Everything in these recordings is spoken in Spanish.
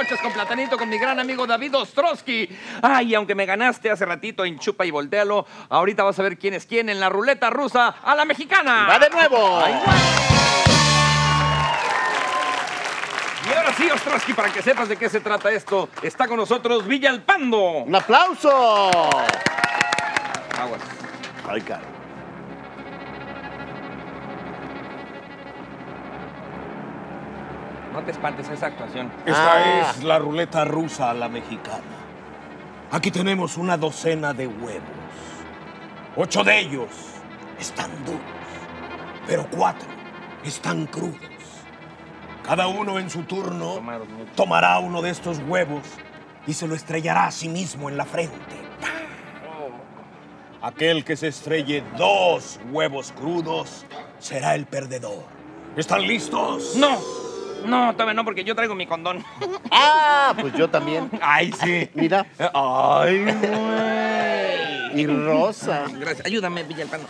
noches con Platanito, con mi gran amigo David Ostrowski. Ay, aunque me ganaste hace ratito en Chupa y Voltealo, ahorita vas a ver quién es quién en la ruleta rusa a la mexicana. ¡Va de nuevo! Y ahora sí, Ostrowski, para que sepas de qué se trata esto, está con nosotros Villalpando. ¡Un aplauso! Aguas. Ay, caro. No te espantes esa actuación. Esta Ah. es la ruleta rusa a la mexicana. Aquí tenemos una docena de huevos. Ocho de ellos están duros, pero cuatro están crudos. Cada uno en su turno tomará uno de estos huevos y se lo estrellará a sí mismo en la frente. Aquel que se estrelle dos huevos crudos será el perdedor. ¿Están listos? No, no, todavía no, porque yo traigo mi condón. ¡Ah! Pues yo también. Ay, sí. Mira. Ay, güey. Y rosa. Gracias. Ayúdame, Villalpando.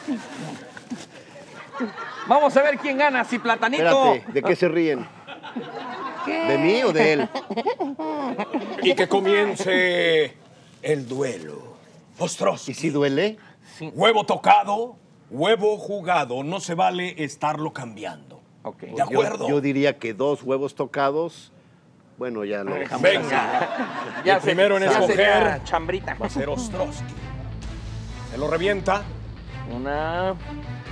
Vamos a ver quién gana, si Platanito. Espérate, ¿de qué se ríen? ¿De mí o de él? Y que comience el duelo. Ostrowski. ¿Y si duele? Huevo tocado, huevo jugado. No se vale estarlo cambiando. Ok. ¿De acuerdo? Yo, yo diría que dos huevos tocados. Bueno, ya lo dejamos. Venga. Ya el primero en ya se escoger da chambrita. va a ser Ostrowski. Se lo revienta Una.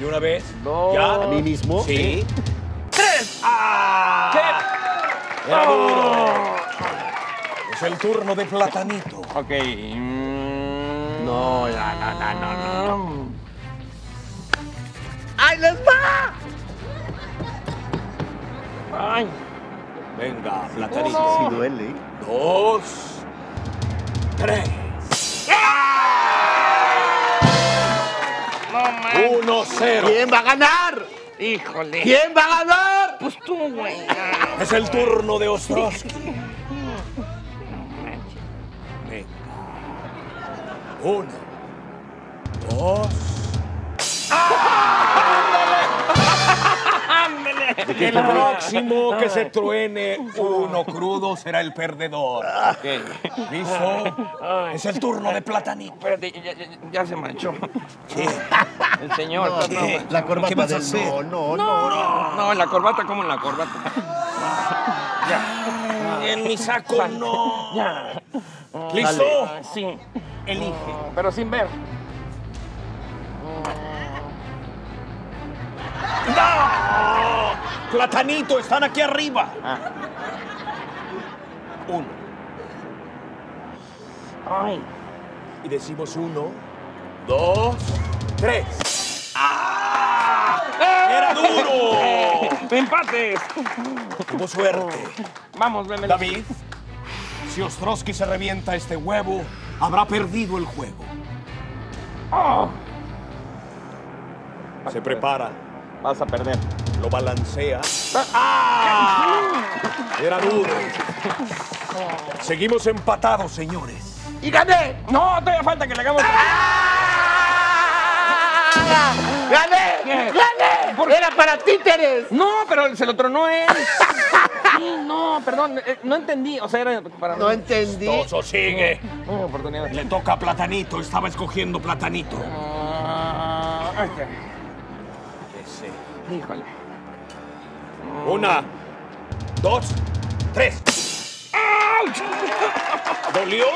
de una vez. Dos. ¿Ya? ¿A mí mismo? Sí. ¡Tres! ¡Ah! ¿Qué? Era Oh. duro. Es el turno de Platanito. Ok. mm, No, no, no, no, no, no. ¡Ahí les va! Ay. Venga, Platanito. Sí duele. Dos. Tres. No manches. Uno, cero. ¿Quién va a ganar? Híjole. ¿Quién va a ganar? Pues tú, güey. Es el turno de Ostrowski. Venga. Uno. Dos. El próximo que se truene uno crudo será el perdedor. Ok. ¿Listo? Es el turno de Platanito. Espérate, ya, ya- ya se manchó. ¿Qué? El señor. No. La corbata ¿Qué vas a hacer? No, no, no. no, no, en la corbata como en la corbata. En mi saco no. Ya. ¿Listo? Ah, Sí. Elige. Pero sin ver. ¡No! Platanito, están aquí arriba. Ah. Uno. Ay. Y decimos uno, dos, tres. ¡Ah! ¡Era duro! ¡Empates! Tuvo suerte. Vamos, ven, ven. David, si Ostrowski se revienta este huevo, habrá perdido el juego. Oh, Se prepara, vas a perder. Lo balancea. ¡Ah! Era duro. Seguimos empatados, señores. ¡Y gané! No, todavía falta que le hagamos. ¡Gané! ¿Qué? ¡Gané! ¡Era para títeres! No, pero se lo tronó él. Sí, no, perdón, eh, no entendí. O sea, era para No entendí. Toso sigue. Oportunidad. Le toca a Platanito, estaba escogiendo Platanito. Ah, ok. Ese. Híjole. Una, dos, tres. ¿Dolió?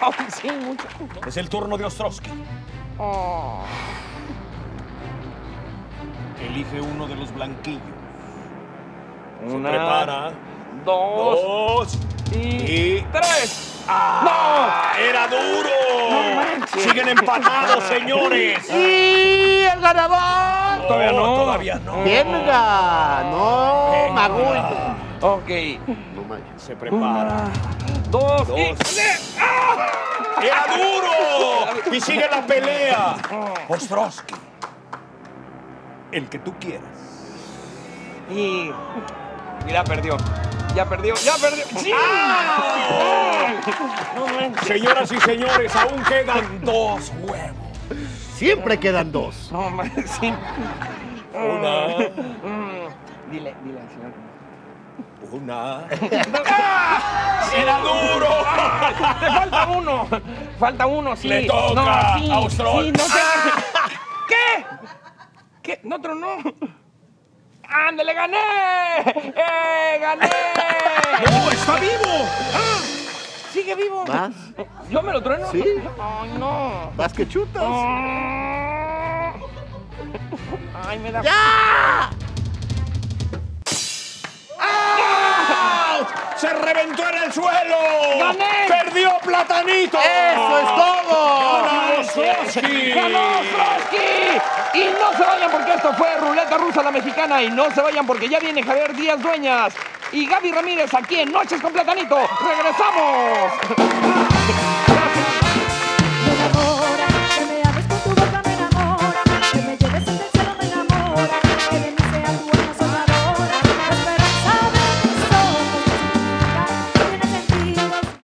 Ay, sí, mucho. Es el turno de Ostrowski. Oh. Elige uno de los blanquillos. Se Una, prepara. dos, Dos. y, y- tres. ¡Ah! ¡Era duro! No. Siguen empatados, señores. ¡Y el ganador! Todavía no. Todavía no. ¡Venga! ¡No, Venga. Magul! Ok. No manches. Se prepara. Dos, Dos. y... ¡Ah! ¡Era duro! Y sigue la pelea. Ostrowski. El que tú quieras. Y... y ya perdió. Ya perdió, ya perdió. ¡Sí! No manches. Señoras y señores, aún quedan dos huevos. Siempre quedan dos. No sí. Una. Mm. Dile, dile al señor. Una. ¡Ah! ¡Era duro! ¡Te falta uno! Falta uno, sí. Le toca no, sí, no sé. ¿Qué? ¿Qué? ¿No tronó? ¡Ándale, gané! ¡Eh, gané! ¡No, está vivo! ¡Ah! ¿Sigue vivo? ¿Vas? ¿Yo me lo trueno? Sí. ¡Ay, no! ¿Vas que chutas? ¡Ay, me da... ¡Ya! ¡Ah! ¡Se reventó en el suelo! ¡Gané! ¡Perdió Platanito! ¡Eso es todo! ¡Ganó Ostrowski! Y no se vayan porque esto fue Ruleta Rusa la Mexicana. Y no se vayan porque ya viene Javier Díaz Dueñas y Gaby Ramírez aquí en Noches con Platanito. ¡Regresamos!